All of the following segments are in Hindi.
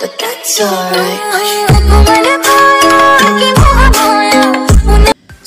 but that's alright.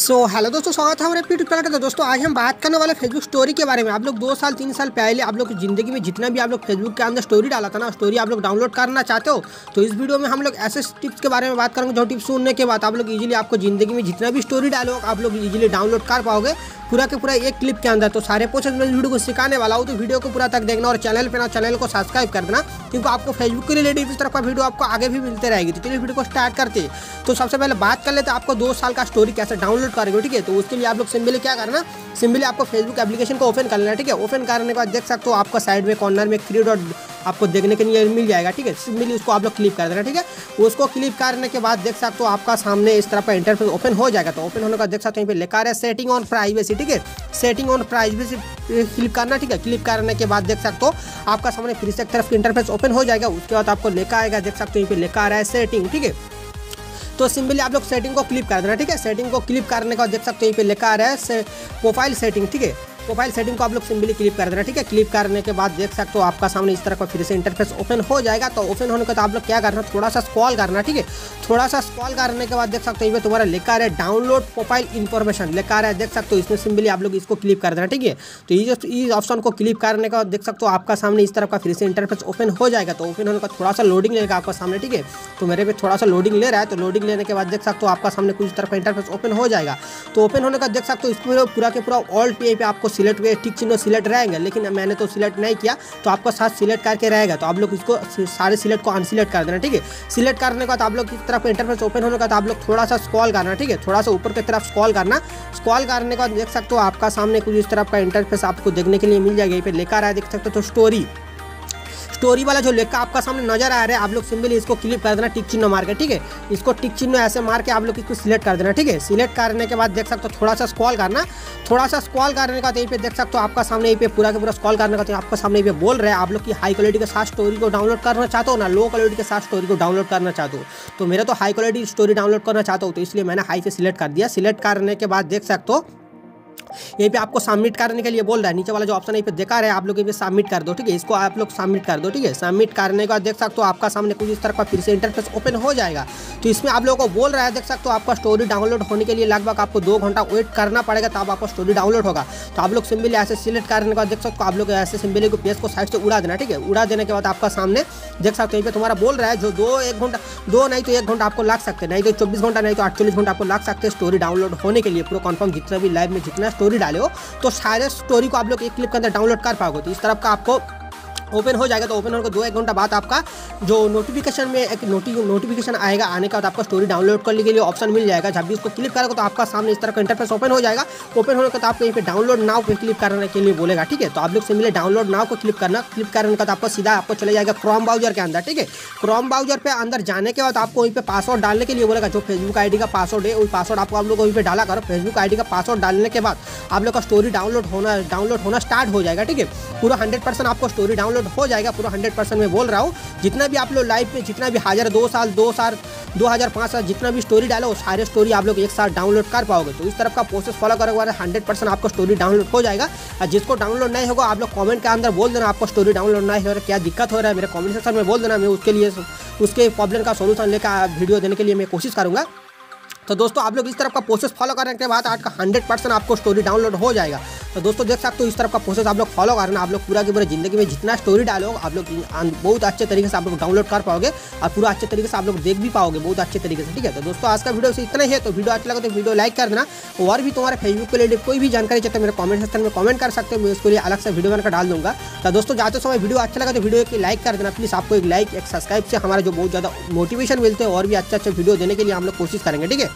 So so, hello दोस्तों स्वागत है हमारे यूट्यूब चैनल के तो दोस्तों आज हम बात करने वाले फेसबुक स्टोरी के बारे में। आप लोग दो साल तीन साल पहले आप लोग ज़िंदगी में जितना भी आप लोग फेसबुक के अंदर स्टोरी डाला था ना स्टोरी आप लोग डाउनलोड करना चाहते हो तो इस वीडियो में हम लोग ऐसे टिप्स के बारे में बात करेंगे जो टिप्स सुनने के बाद आप लोग इजीली आपको ज़िंदगी में जितना भी स्टोरी डालो आप लोग इजीली डाउनलोड कर पाओगे पूरा के पूरा एक क्लिप के अंदर। तो सारे प्रोसेस में वीडियो को सिखाने वाला हूँ तो वीडियो को पूरा तक देखना और चैनल पे ना चैनल को सब्सक्राइब कर देना क्योंकि आपको फेसबुक के रिलेटेड इस तरह का वीडियो आपको आगे भी मिलते रहेगी। तो चलिए वीडियो को स्टार्ट करते तो सबसे पहले बात कर लेते आपको दो साल का स्टोरी कैसे डाउनलोड करेंगे ठीक है? तो उसके लिए आप लोग सिंपली क्या करना सिंपली आपको फेसबुक एप्लीकेशन को ओपन कर लेना ठीक है? ओपन करने के बाद देख सकते हो आपका साइड में कॉर्नर में थ्री डॉट आपको देखने के लिए मिल जाएगा, ठीक है? सिंपली उसको आप लोग क्लिक कर देना, ठीक है? उसको क्लिक करने के बाद देख सकते हो आपका सामने इस तरह का इंटरफेस ओपन हो जाएगा। तो ओपन होने का देख सकते हो यहाँ पे लिखा है सेटिंग ऑन प्राइवेसी ठीक है? सेटिंग ऑन प्राइवेसी क्लिक करना, ठीक है? क्लिक करने के बाद देख सकते हो आपका सामने फिर से एक तरफ़ इंटरफेस ओपन हो जाएगा। उसके बाद आपको लिखा आएगा, देख सकते हो यहाँ पे लिखा आ रहा है सेटिंग ठीक है? तो सिंपली आप लोग सेटिंग को क्लिक कर देना, ठीक है? सेटिंग को क्लिक करने का देख सकते हो यहीं पे लिखा आ रहा है प्रोफ़ाइल सेटिंग ठीक है? प्रोफ़ाइल सेटिंग को आप लोग सिंपली क्लिक कर देना, ठीक है? क्लिक करने के बाद देख सकते हो आपका सामने इस तरह का फिर से इंटरफेस ओपन हो जाएगा। तो ओपन होने के बाद आप लोग क्या करना थोड़ा सा स्कॉल करना, ठीक है? थोड़ा सा स्कॉल करने के बाद देख सकते हो तुम्हारा लिखा है डाउनलोड प्रोफ़ाइल इन्फॉर्मेशन लिखा है, देख सकते हो इसमें सिंपली आप लोग इसको क्लिक कर देना, ठीक है? तो ये इस ऑप्शन को क्लिक करने के बाद देख सकते हो आपका सामने इस तरह का फिर से इंटरफेस ओपन हो जाएगा। तो ओपन होने का थोड़ा सा लोडिंग लेगा आपका सामने, ठीक है? तो मेरे पे थोड़ा सा लोडिंग ले रहा है तो लोडिंग लेने के बाद देख सकते हो आपका सामने कुछ तरह का इंटरफेस ओपन हो जाएगा। तो ओपन होने का देख सकते हो इसमें पूरा के पूरा ऑल पे आपको सिलेक्ट टिक चिन्ह सिलेक्ट रहेंगे, लेकिन मैंने तो सिलेक्ट नहीं किया तो आपका साथ सिलेक्ट करके रहेगा तो आप लोग इसको सारे सिलेक्ट को अनसिलेक्ट कर देना, ठीक है? सिलेक्ट करने के बाद आप लोग इस तरफ़ इंटरफेस ओपन होने के बाद आप लोग थोड़ा सा स्कॉल करना, ठीक है? थोड़ा सा ऊपर की तरफ़ स्कॉल करना स्कॉल करने के बाद देख सकते हो आपका सामने कुछ इस तरफ़ का इंटरफेस आपको देखने के लिए मिल जाएगा ये पे लेकर आया, देख सकते हो तो स्टोरी स्टोरी वाला जो लेखा आपका सामने नज़र आ रहा है, आप लोग सिंपली इसको क्लिक कर देना टिक चिन्ह मार के, ठीक है? इसको टिक चिन्ह ऐसे मार के आप लोग इसको सिलेक्ट कर देना, ठीक है? सिलेक्ट करने के बाद देख सकते हो थोड़ा सा स्कॉल करना, थोड़ा सा स्कॉल करने का तो यहीं पे देख सकते हो आपका सामने यहीं पे पूरा के पूरा स्कॉल करने का तो आपका सामने पे बोल रहे हैं, आप लोग की हाई क्वालिटी के साथ स्टोरी को डाउनलोड करना चाहते हो ना लो क्वालिटी के साथ स्टोरी को डाउनलोड करना चाहते हो? तो मेरा तो हाई क्वालिटी स्टोरी डाउनलोड करना चाहता हूँ तो इसलिए मैंने हाई से सिलेक्ट कर दिया। सिलेक्ट करने के बाद देख सकते हो यहीं पे आपको सबमिट करने के लिए बोल रहा है। नीचे वाला जो ऑप्शन है पे देखा रहे आप लोग ये सबमिट कर दो, ठीक है? इसको आप लोग सबमिट कर दो, ठीक है? सबमिट करने के बाद देख सकते हो आपका सामने कुछ इस तरह का फिर से इंटरफेस ओपन हो जाएगा। तो इसमें आप लोगों को बोल रहा है, देख सकते हो आपका स्टोरी डाउनलोड होने के लिए लगभग आपको दो घंटा वेट करना पड़ेगा, तब आपका स्टोरी डाउनलोड होगा। तो आप लोग सिंपली ऐसे सिलेक्ट करने के बाद देख सकते हो आप लोग ऐसे सिंपली को पेज को साइड से उड़ा देना, ठीक है? उड़ा देने के बाद आपका सामने देख सकते हो यहाँ पे तुम्हारा बोल रहा है, जो दो एक घंटा, दो नहीं तो एक घंटा आपको लग सकते नहीं तो चौबीस घंटा, नहीं तो अड़तालीस घंटा आपको लग सकते स्टोरी डाउनलोड होने के लिए। पूरा कन्फर्म जितना भी लाइव में जितना स्टोरी डाले हो तो सारे स्टोरी को आप लोग एक क्लिप के अंदर डाउनलोड कर पाओगे। तो इस तरफ़ का आपको ओपन हो जाएगा तो ओपन होने के दो एक घंटा बाद आपका जो नोटिफिकेशन में एक नोटि नोटिफिकेशन आएगा आने के बाद आपका स्टोरी डाउनलोड करने के लिए ऑप्शन मिल जाएगा। जब भी उसको क्लिक करेगा तो आपका सामने इस तरह का इंटरफेस ओपन हो जाएगा। ओपन होने के बाद आपको यहीं पे डाउनलोड नाव पर क्लिक करने के लिए बोलेगा, ठीक है? तो आप लोग से मिले डाउनलोड नाव को क्लिक करना। क्लिक करने के आपको सीधा आपको चले जाएगा क्रॉम ब्राउज़र के अंदर, ठीक है? क्रॉम ब्राउज़र पर अंदर जाने के बाद आपको वहीं पर पासवर्ड डालने के लिए बोलेगा, जो फेसबुक आईडी का पासवर्ड है वही पासवर्ड आपको आप लोग वहीं पर डाला करो। फेसबुक आईडी का पासवर्ड डालने के बाद आप लोग का स्टोरी डाउनलोड होना डाउनलोड होना स्टार्ट हो जाएगा, ठीक है? पूरा हंड्रेड आपको स्टोरी डाउनलोड हो जाएगा, पूरा हंड्रेड परसेंट मैं बोल रहा हूँ। जितना भी आप लोग लाइफ में जितना भी हज़ार दो साल दो साल, दो हज़ार, पाँच साल, जितना भी स्टोरी डालो, सारे स्टोरी आप लोग एक साथ डाउनलोड कर पाओगे। तो इस तरफ़ का प्रोसेस फॉलो करने के बाद हंड्रेड परसेंट आपको स्टोरी डाउनलोड हो जाएगा। और जिसको डाउनलोड नहीं होगा, आप लोग कमेंट के अंदर बोल देना आपको स्टोरी डाउनलोड नहीं हो रहा क्या दिक्कत हो रहा है, मेरे कमेंट सेक्शन में बोल देना, मैं उसके लिए, उसके प्रॉब्लम का सोल्यूशन लेकर वीडियो देने के लिए मैं कोशिश करूँगा। तो दोस्तों, आप लोग इस तरफ़ का प्रोसेस फॉलो करने के बाद आज का हंड्रेड परसेंट आपको स्टोरी डाउनलोड हो जाएगा। तो दोस्तों देख सकते हो इस तरफ़ का प्रोसेस आप लोग फॉलो करना, आप लोग पूरा की पूरा ज़िंदगी में जितना स्टोरी डालो आप लोग बहुत अच्छे तरीके से आप लोग डाउनलोड कर पाओगे और पूरा अच्छे तरीके से आप लोग देख भी पाओगे, बहुत अच्छे तरीके से, ठीक है? तो दोस्तों आज का वीडियो इतना ही है तो वीडियो अच्छा लगा तो वीडियो लाइक कर देना। और भी तुम्हारे फेसबुक के लिए कोई भी जानकारी चाहते मेरे कमेंट सेक्शन में कमेंट कर सकते हो, मैं उसके लिए अलग से वीडियो बनकर डाल दूँगा। तो दोस्तों जाते समय वीडियो अच्छा लगा तो वीडियो एक लाइक कर देना प्लीज़ आपको एक लाइक एक सब्सक्राइब से हमारा जो बहुत ज़्यादा मोटिवेशन मिलते हैं और भी अच्छा अच्छा वीडियो देने के लिए हम लोग कोशिश करेंगे, ठीक है?